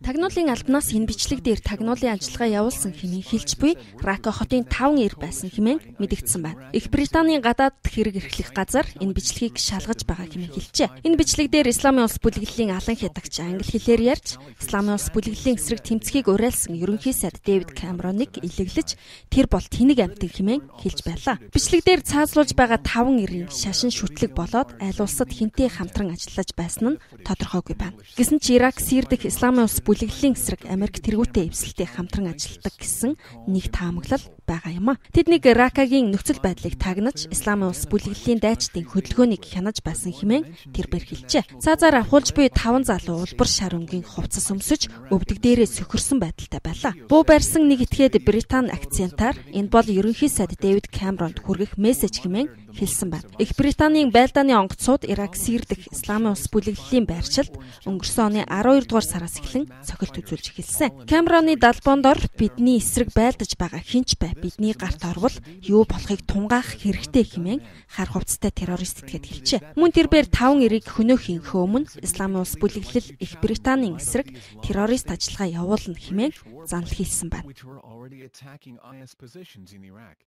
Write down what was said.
Тагнуулын албанаас энэ бичлэг дээр тагнуулын ажиллагаа явуулсан хэмээн хэлж буй Рака хотын 5 эр байсан хэмээн мэдэгдсэн байна. Их Британийн гадаад хэрэг эрхлэх газар энэ бичлэгийг шалгаж байгаа хэмээн хэлжээ. Энэ бичлэг дээр Исламын улс бүлэглэлийн алан хятагч англи хэлээр ярьж, Исламын улс бүлэглэлийн эсрэг тэмцэхийг уриалсан ерөнхий сайд Дэвид Камероныг илэглэж, тэр бол тэнэг амтан хэмээн хэлж байлаа. Бичлэг дээр цаазлуулж байгаа 5 эрийн шашин шүтлэг болоод аль улсад хинтээ хамтран ажиллаж байсан нь тодорхойгүй байна. Гэсэн ч Ирак, Сирь дэх Исламын улс бүлэглэлийн эсрэг Америк тэргүүтэй эвсэлтэй хамтран ажилладаг гэсэн нэг таамаглал байгаа юм а. Тэднийг Ракагийн нөхцөл байдлыг тагнаж Исламын улс бүлэглэлийн дайчдын хөдөлгөөнийг хянаж байсан хэмээн тэр бэр хэлжээ. Цаазаар авахулж буй 5 залуу улбар шар өнгийн хувцас өмсөж өвдөг дээрээ сөхөрсөн байдалтай байлаа. Буу барьсан нэг этгээд Британи акцентаар энэ бол ерөнхий сайд Дэвид Камеронд хүргэх мессеж хэмээн хэлсэн байна. Их Британийн байлдааны онгоцууд Ирак Сирь дэх Исламын улс бүлэглэлийн байршилд өнгөрсөн оны 12 дугаар сараас эхлэн цохилт үзүүлж эхэлсэн. Камероны далбоондор бидний эсрэг байлдаж байгаа хинч бай бидний гарт орвол юу болохыг тунгаах хэрэгтэй хэмээн хар хувцастай террорист гэдгээд хэлжээ. Мөн тэрээр 5 эрийг хөнөөхийнхөө өмнө Исламын улс бүлэглэл Их Британийн эсрэг террорист ажиллагаа явуулна хэмээн занл хийсэн байна.